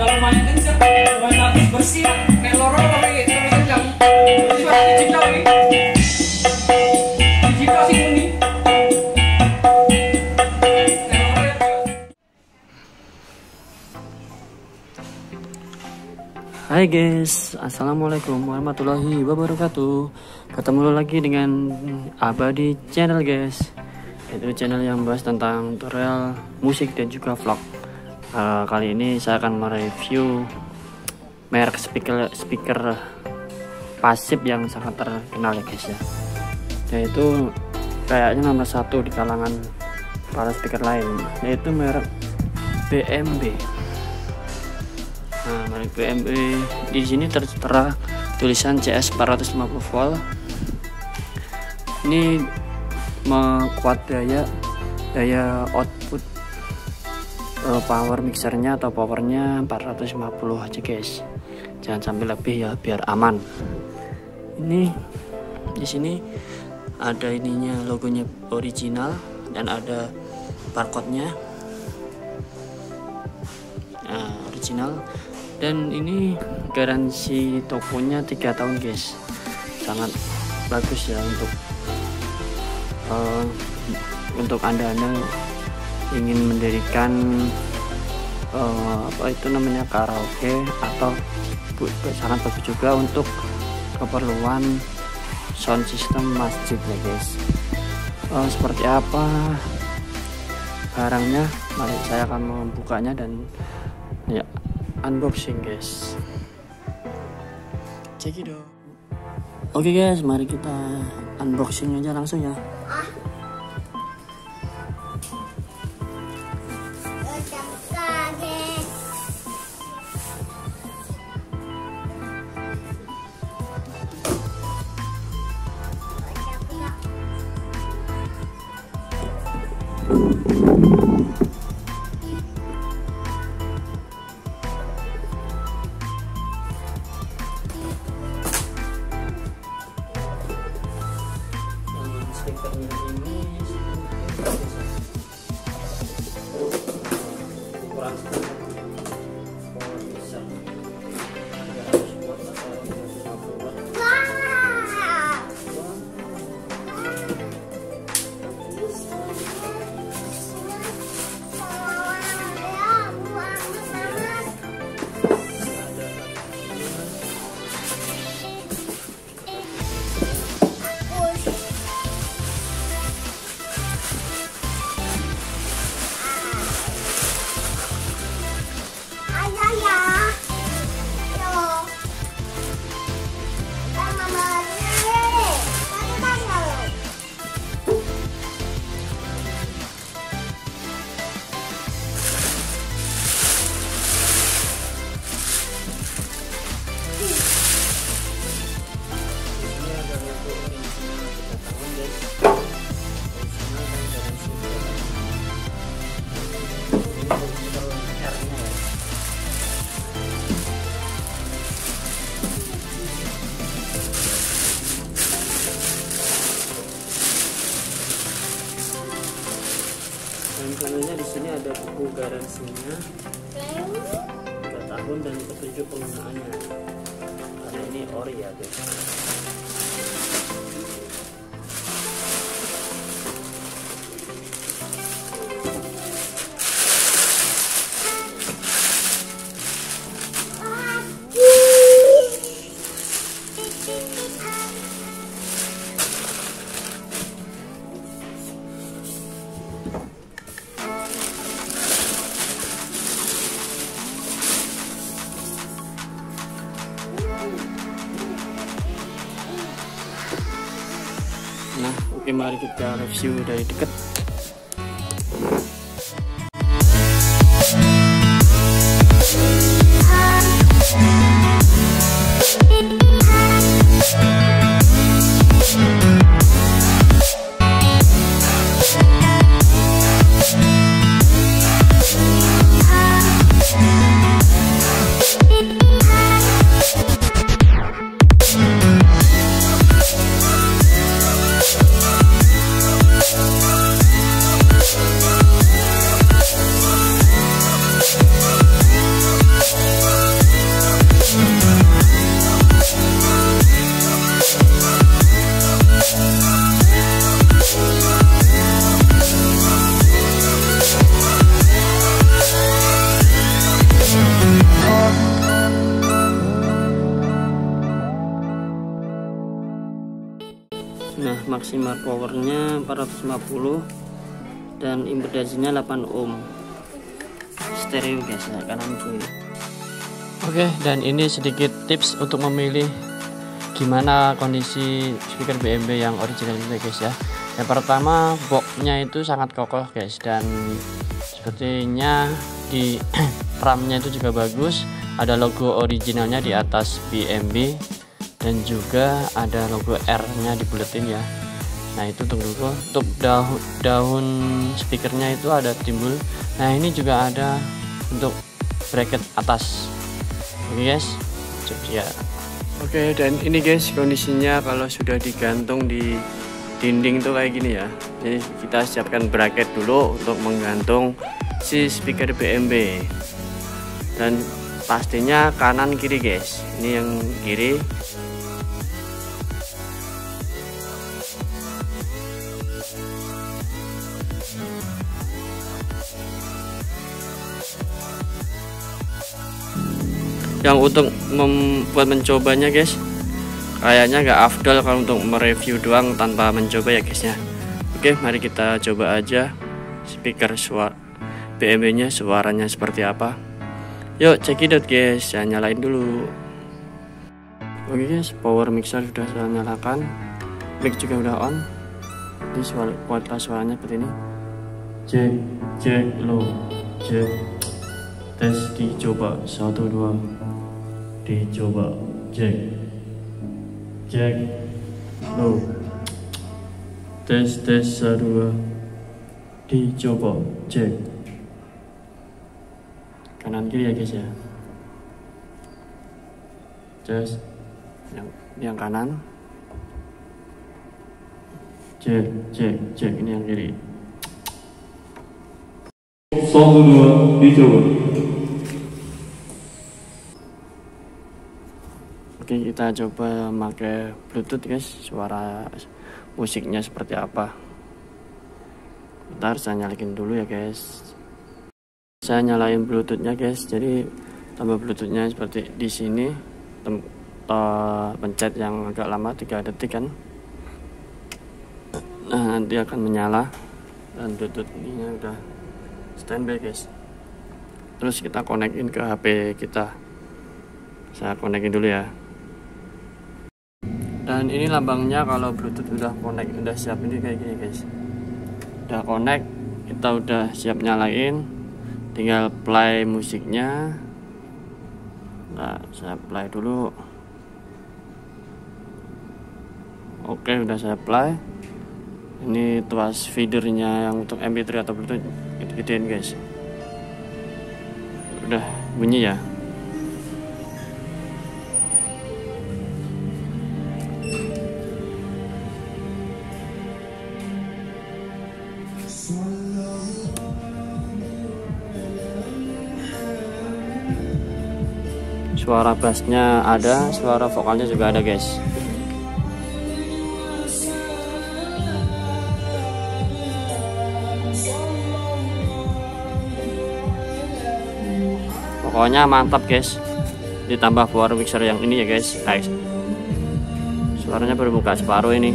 Hai guys, Assalamualaikum warahmatullahi wabarakatuh. Ketemu lagi dengan Abadi Channel guys. Itu channel yang bahas tentang tutorial musik dan juga vlog uh, Kali ini saya akan mereview merek speaker, speaker pasif yang sangat terkenal ya guys ya Yaitu kayaknya nomor satu di kalangan para speaker lain Yaitu merek BMB Nah, merek BMW di sini tertera tulisan CS 450 volt. Ini mekuat daya daya output power mixernya atau powernya 450 aja guys. Jangan sampai lebih ya biar aman. Ini di sini ada ininya logonya original dan ada barcode-nya. Nah, original dan ini garansi tokonya tiga tahun guys sangat bagus ya untuk uh, untuk anda anda ingin mendirikan uh, apa itu namanya karaoke atau sangat bagus juga untuk keperluan sound system masjid ya guys. Uh, seperti apa barangnya? Mari saya akan membukanya dan ya unboxing guys. Cekidot oke okay guys mari kita unboxing aja langsung ya speakernya selanjutnya di sini ada buku garansinya 3 tahun dan petunjuk penggunaannya. Karena ini ori ya guys Nah, oke mari kita review dari dekat. Maksimal powernya 450 dan impedasinya 8 ohm. Stereo guys ya kanan kiri. Oke dan ini sedikit tips untuk memilih gimana kondisi speaker BMB yang original ini guys ya. Yang pertama boxnya itu sangat kokoh guys dan sepertinya di RAM-nya itu juga bagus. Ada logo originalnya di atas BMB dan juga ada logo R nya di buletin ya nah itu tunggu untuk daun daun speakernya itu ada timbul. Nah ini juga ada untuk bracket atas. Oke guys? Jadi ya. Oke dan ini guys kondisinya kalau sudah digantung di dinding tuh kayak gini ya. Jadi kita siapkan bracket dulu untuk menggantung si speaker BMB dan pastinya kanan kiri guys. Ini yang kiri yang untuk membuat mencobanya guys. Kayaknya nggak afdol kalau untuk mereview doang tanpa mencoba ya guys ya oke mari kita coba aja speaker suara BMW nya suaranya seperti apa. Yuk cekidot guys. Saya nyalain dulu. Oke guys power mixer sudah saya nyalakan. Mic juga udah on. Ini suara kualitas suaranya seperti ini. Cek cek low. Cek tes dicoba. Satu dua dicoba cek cek low tes tes satu dua. Dicoba cek kanan kiri ya guys ya. Terus yang yang kanan. Cek cek cek ini yang kiri. Dua dicoba Oke kita coba pakai bluetooth guys. Suara musiknya seperti apa? Ntar saya nyalain dulu ya guys. Saya nyalain bluetoothnya guys. Jadi tambah bluetoothnya seperti di sini. Pencet yang agak lama 3 detik kan? Nah nanti akan menyala. Dan bluetooth ini udah standby guys. Terus kita konekin ke HP kita. Saya konekin dulu ya dan ini lambangnya kalau bluetooth udah connect udah siap. Ini kayak gini guys. Udah connect kita udah siap nyalain. Tinggal play musiknya. Nah saya play dulu. Oke udah saya play. Ini tuas feedernya yang untuk mp3 atau bluetooth gede-gedein guys. Udah bunyi ya suara bassnya ada suara vokalnya juga ada guys. Pokoknya mantap guys. Ditambah power mixer yang ini ya guys. Guys. Suaranya baru buka separuh ini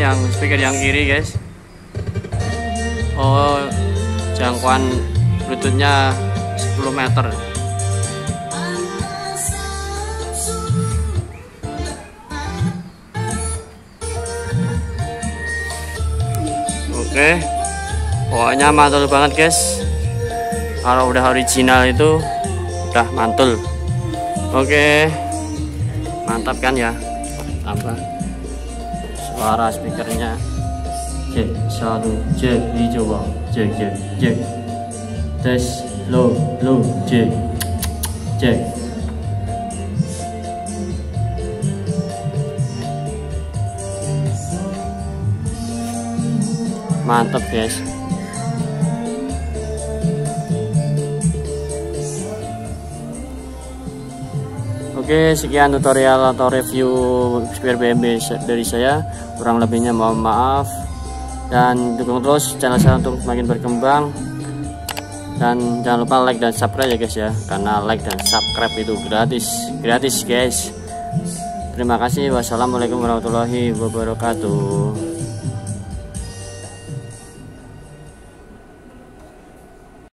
yang speaker yang kiri guys. Oh jangkauan bluetoothnya 10 meter. Oke. Pokoknya mantul banget guys. Kalau udah original itu udah mantul. Oke. Mantap kan ya? Tambah suara speakernya cek satu cek dicoba cek cek cek. Tes low low cek. Cek. Mantap guys. Oke sekian tutorial atau review spare BMB dari saya. Kurang lebihnya mohon maaf. Dan dukung terus channel saya untuk semakin berkembang. Dan jangan lupa like dan subscribe ya guys ya, karena like dan subscribe itu gratis, gratis guys. Terima kasih. Wassalamualaikum warahmatullahi wabarakatuh.